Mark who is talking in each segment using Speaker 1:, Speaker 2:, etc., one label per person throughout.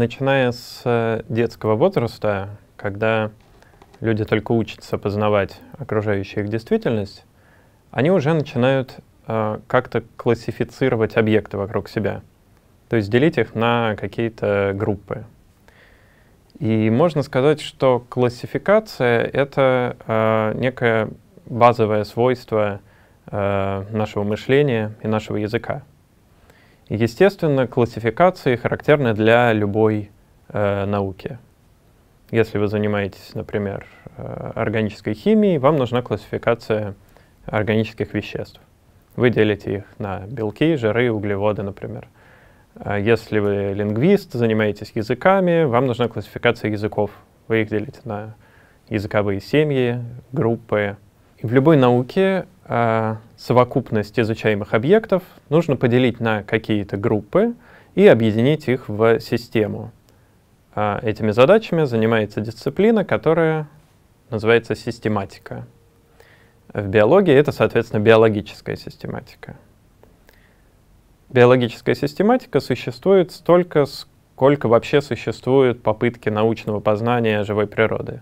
Speaker 1: начиная с э, детского возраста, когда люди только учатся познавать окружающую их действительность, они уже начинают э, как-то классифицировать объекты вокруг себя, то есть делить их на какие-то группы. И можно сказать, что классификация — это э, некое базовое свойство э, нашего мышления и нашего языка. Естественно, классификации характерны для любой э, науки. Если вы занимаетесь, например, э, органической химией, вам нужна классификация органических веществ. Вы делите их на белки, жиры, углеводы, например. А если вы лингвист, занимаетесь языками, вам нужна классификация языков. Вы их делите на языковые семьи, группы. И в любой науке э, совокупность изучаемых объектов нужно поделить на какие-то группы и объединить их в систему. Э, этими задачами занимается дисциплина, которая называется систематика. В биологии это, соответственно, биологическая систематика. Биологическая систематика существует столько, сколько вообще существует попытки научного познания живой природы.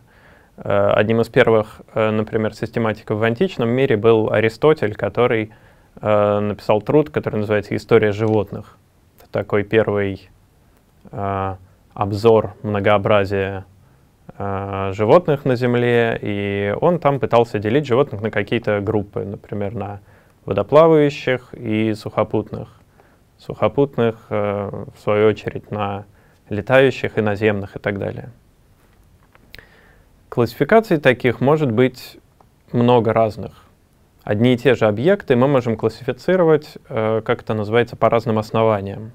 Speaker 1: Э, одним из первых, э, например, систематиков в античном мире был Аристотель, который э, написал труд, который называется «История животных». Это такой первый обзор многообразия животных на Земле, и он там пытался делить животных на какие-то группы, например, на водоплавающих и сухопутных. Сухопутных, в свою очередь, на летающих и наземных и так далее. Классификаций таких может быть много разных. Одни и те же объекты мы можем классифицировать, э, как это называется, по разным основаниям.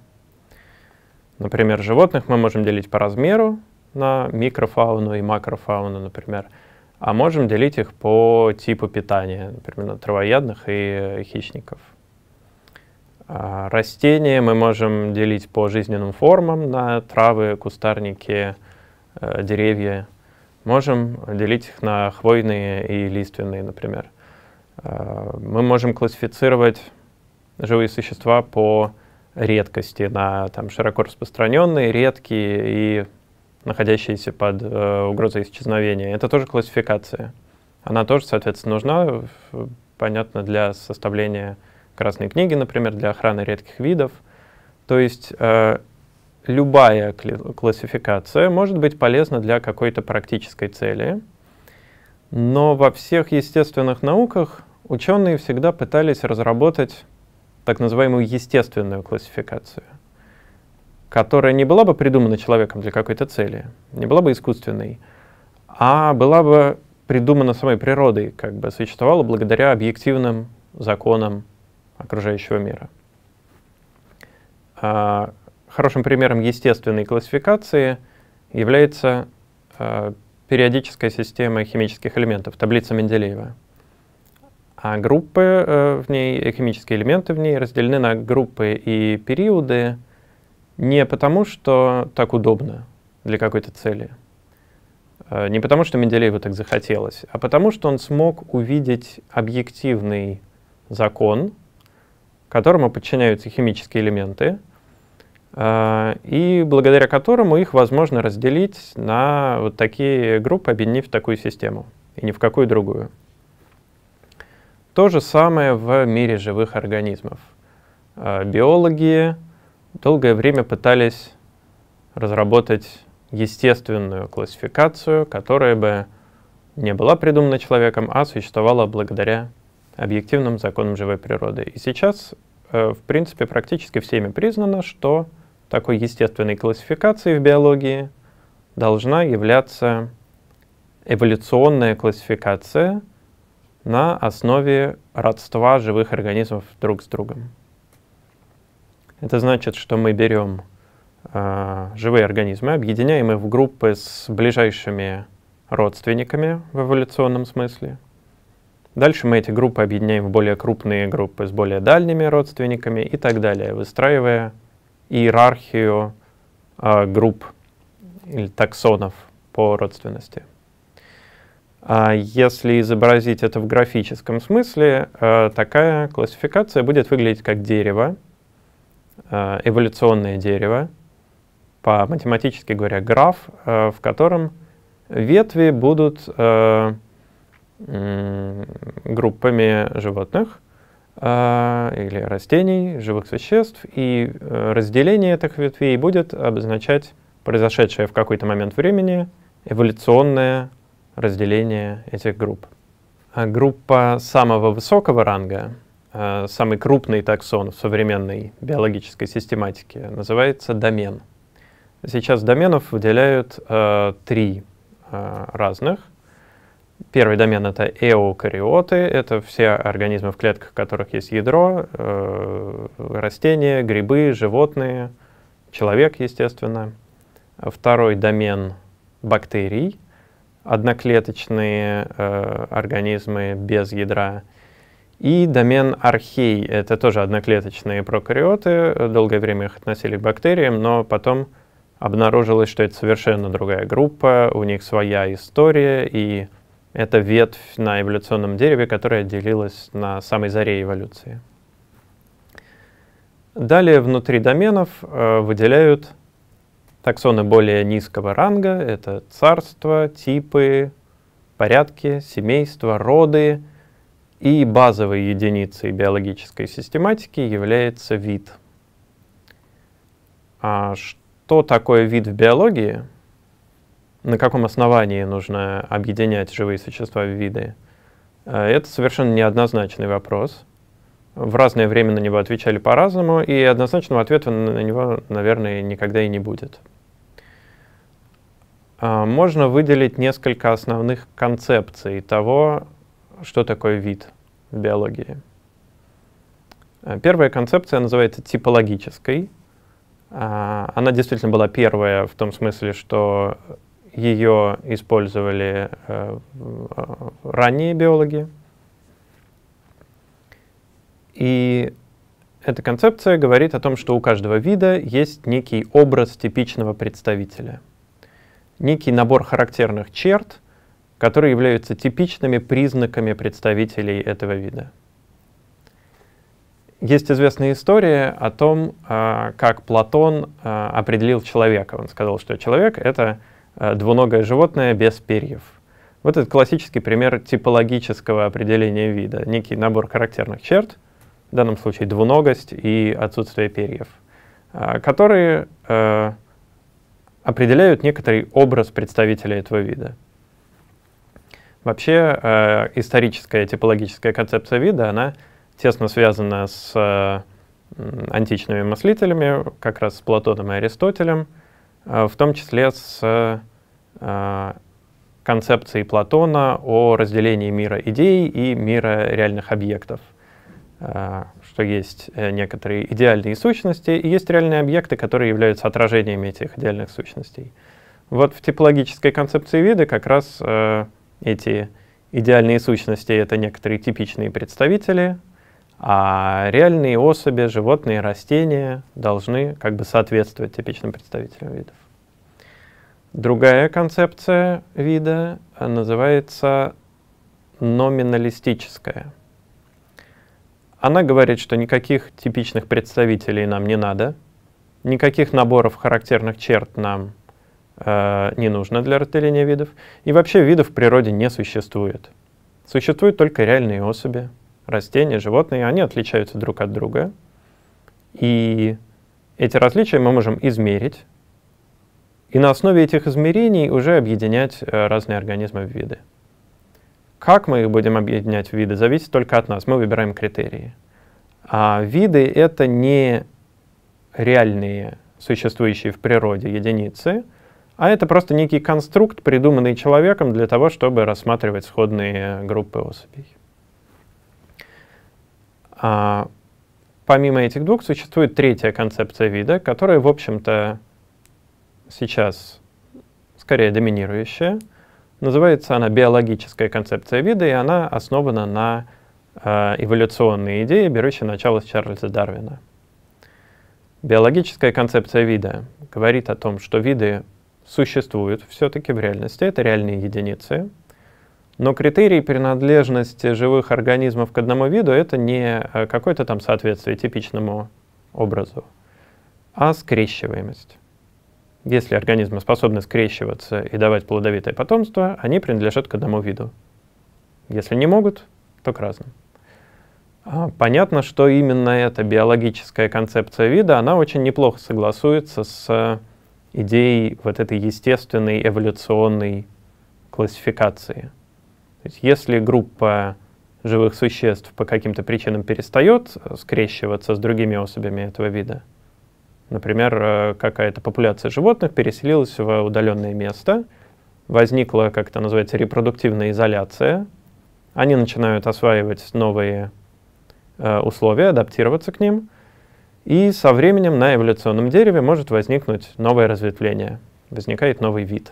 Speaker 1: Например, животных мы можем делить по размеру на микрофауну и макрофауну, например, а можем делить их по типу питания, например, на травоядных и хищников. А растения мы можем делить по жизненным формам на травы, кустарники, э, деревья Можем делить их на хвойные и лиственные, например. Э, мы можем классифицировать живые существа по редкости на там, широко распространенные, редкие и находящиеся под э, угрозой исчезновения. Это тоже классификация. Она тоже, соответственно, нужна, понятно, для составления Красной книги, например, для охраны редких видов. То есть э, любая классификация может быть полезна для какой-то практической цели, но во всех естественных науках ученые всегда пытались разработать так называемую естественную классификацию, которая не была бы придумана человеком для какой-то цели, не была бы искусственной, а была бы придумана самой природой, как бы существовала благодаря объективным законам окружающего мира. Хорошим примером естественной классификации является э, периодическая система химических элементов, таблица Менделеева. А группы э, в ней, химические элементы в ней разделены на группы и периоды не потому, что так удобно для какой-то цели, э, не потому, что Менделееву так захотелось, а потому, что он смог увидеть объективный закон, которому подчиняются химические элементы — и благодаря которому их возможно разделить на вот такие группы, объединив такую систему, и ни в какую другую. То же самое в мире живых организмов. А, биологи долгое время пытались разработать естественную классификацию, которая бы не была придумана человеком, а существовала благодаря объективным законам живой природы. И сейчас, э, в принципе, практически всеми признано, что такой естественной классификацией в биологии должна являться эволюционная классификация на основе родства живых организмов друг с другом. Это значит, что мы берем э, живые организмы, объединяем их в группы с ближайшими родственниками в эволюционном смысле. Дальше мы эти группы объединяем в более крупные группы с более дальними родственниками и так далее, выстраивая иерархию э, групп или таксонов по родственности. А если изобразить это в графическом смысле, э, такая классификация будет выглядеть как дерево, э, эволюционное дерево, по-математически говоря, граф, э, в котором ветви будут э, группами животных или растений, живых существ, и разделение этих ветвей будет обозначать произошедшее в какой-то момент времени эволюционное разделение этих групп. А группа самого высокого ранга, самый крупный таксон в современной биологической систематике, называется домен — Сейчас доменов выделяют э, три э, разных. Первый домен — это эукариоты. Это все организмы, в клетках в которых есть ядро, э, растения, грибы, животные, человек, естественно. Второй домен — бактерий, одноклеточные э, организмы без ядра. И домен архей — это тоже одноклеточные прокариоты. Долгое время их относили к бактериям, но потом обнаружилось, что это совершенно другая группа, у них своя история, и это ветвь на эволюционном дереве, которая отделилась на самой заре эволюции. Далее внутри доменов э, выделяют таксоны более низкого ранга. Это царства, типы, порядки, семейства, роды. И базовой единицей биологической систематики является вид. А что такое вид в биологии, на каком основании нужно объединять живые существа в виды, э, это совершенно неоднозначный вопрос. В разное время на него отвечали по-разному, и однозначного ответа на него, наверное, никогда и не будет. А, можно выделить несколько основных концепций того, что такое вид в биологии. Э, первая концепция называется типологической — она действительно была первая в том смысле, что ее использовали э, ранние биологи. И эта концепция говорит о том, что у каждого вида есть некий образ типичного представителя, некий набор характерных черт, которые являются типичными признаками представителей этого вида. Есть известная история о том, а, как Платон определил человека. Он сказал, что человек — это двуногое животное без перьев. Вот это классический пример типологического определения вида. Некий набор характерных черт, в данном случае двуногость и отсутствие перьев, которые определяют некоторый образ представителя этого вида. Вообще, историческая типологическая концепция вида, она тесно связана с э, античными мыслителями, как раз с Платоном и Аристотелем, э, в том числе с э, концепцией Платона о разделении мира идей и мира реальных объектов, что есть некоторые идеальные сущности и есть реальные объекты, которые являются отражениями этих идеальных сущностей. Вот в типологической концепции вида как раз эти идеальные сущности — это некоторые типичные представители а реальные особи, животные, растения должны как бы соответствовать типичным представителям видов. Другая концепция вида называется номиналистическая. Она говорит, что никаких типичных представителей нам не надо, никаких наборов характерных черт нам э, не нужно для разделения видов, и вообще видов в природе не существует. Существуют только реальные особи, растения, животные, они отличаются друг от друга. И эти различия мы можем измерить, и на основе этих измерений уже объединять э, разные организмы в виды. Как мы их будем объединять в виды, зависит только от нас. Мы выбираем критерии. А виды — это не реальные, существующие в природе единицы, а это просто некий конструкт, придуманный человеком для того, чтобы рассматривать сходные группы особей. А, помимо этих двух существует третья концепция вида, которая, в общем-то, сейчас скорее доминирующая. Называется она биологическая концепция вида, и она основана на э, эволюционной идее, берущей начало с Чарльза Дарвина. Биологическая концепция вида говорит о том, что виды существуют все-таки в реальности, это реальные единицы — но критерий принадлежности живых организмов к одному виду это не э, какое-то там соответствие типичному образу, а скрещиваемость. Если организмы способны скрещиваться и давать плодовитое потомство, они принадлежат к одному виду. Если не могут, то к разным. А, понятно, что именно эта биологическая концепция вида, она очень неплохо согласуется с идеей вот этой естественной эволюционной классификации. То есть если группа живых существ по каким-то причинам перестает скрещиваться с другими особями этого вида, например, э, какая-то популяция животных переселилась в удаленное место, возникла, как это называется, репродуктивная изоляция, они начинают осваивать новые э, условия, адаптироваться к ним, и со временем на эволюционном дереве может возникнуть новое разветвление, возникает новый вид.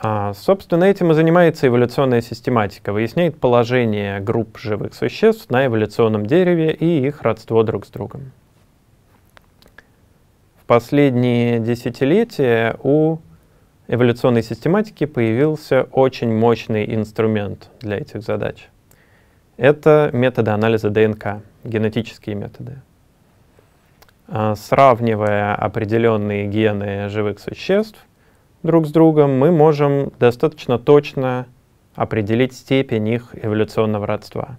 Speaker 1: А, собственно, этим и занимается эволюционная систематика, выясняет положение групп живых существ на эволюционном дереве и их родство друг с другом. В последние десятилетия у эволюционной систематики появился очень мощный инструмент для этих задач. Это методы анализа ДНК, генетические методы. А, сравнивая определенные гены живых существ друг с другом, мы можем достаточно точно определить степень их эволюционного родства.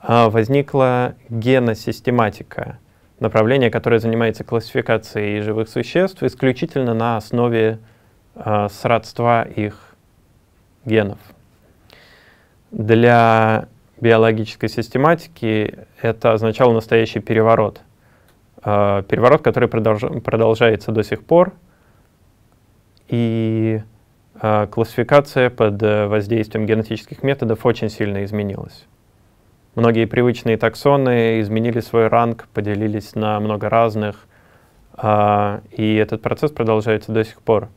Speaker 1: А, возникла геносистематика — направление, которое занимается классификацией живых существ исключительно на основе э, сродства их генов. Для биологической систематики это означало настоящий переворот. Э, переворот, который продолж, продолжается до сих пор. И э, классификация под воздействием генетических методов очень сильно изменилась. Многие привычные таксоны изменили свой ранг, поделились на много разных, а, и этот процесс продолжается до сих пор.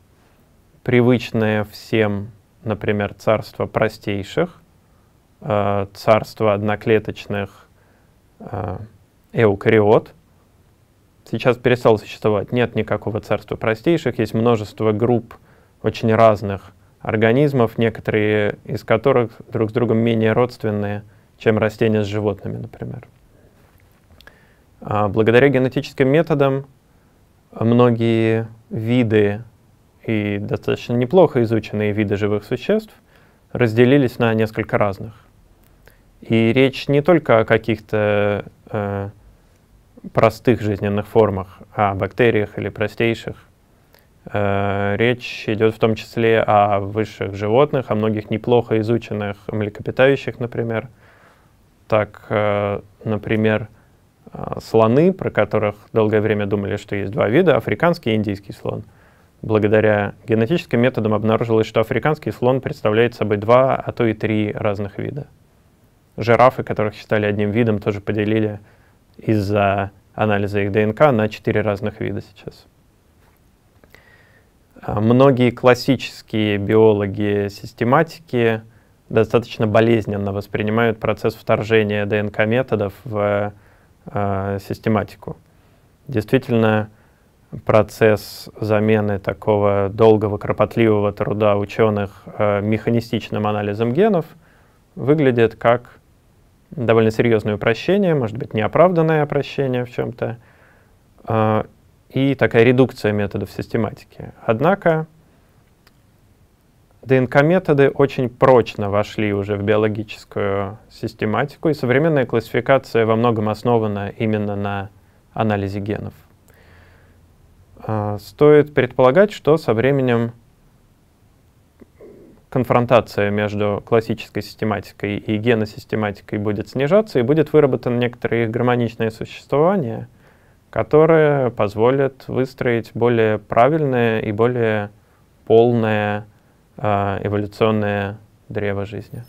Speaker 1: Привычное всем, например, царство простейших, а, царство одноклеточных а, эукариот, сейчас перестало существовать. Нет никакого царства простейших, есть множество групп очень разных организмов, некоторые из которых друг с другом менее родственные – чем растения с животными, например. А благодаря генетическим методам многие виды и достаточно неплохо изученные виды живых существ разделились на несколько разных. И речь не только о каких-то э, простых жизненных формах, о бактериях или простейших. Э, речь идет в том числе о высших животных, о многих неплохо изученных млекопитающих, например, так, э, например, э, слоны, про которых долгое время думали, что есть два вида, африканский и индийский слон. Благодаря генетическим методам обнаружилось, что африканский слон представляет собой два, а то и три разных вида. Жирафы, которых считали одним видом, тоже поделили из-за анализа их ДНК на четыре разных вида сейчас. А многие классические биологи систематики достаточно болезненно воспринимают процесс вторжения ДНК-методов в э, систематику. Действительно, процесс замены такого долгого, кропотливого труда ученых э, механистичным анализом генов выглядит как довольно серьезное упрощение, может быть, неоправданное упрощение в чем-то, э, и такая редукция методов систематики. Однако ДНК-методы очень прочно вошли уже в биологическую систематику, и современная классификация во многом основана именно на анализе генов. А, стоит предполагать, что со временем конфронтация между классической систематикой и геносистематикой будет снижаться, и будет выработано некоторое их гармоничное существование, которое позволит выстроить более правильное и более полное а, эволюционное древо жизни.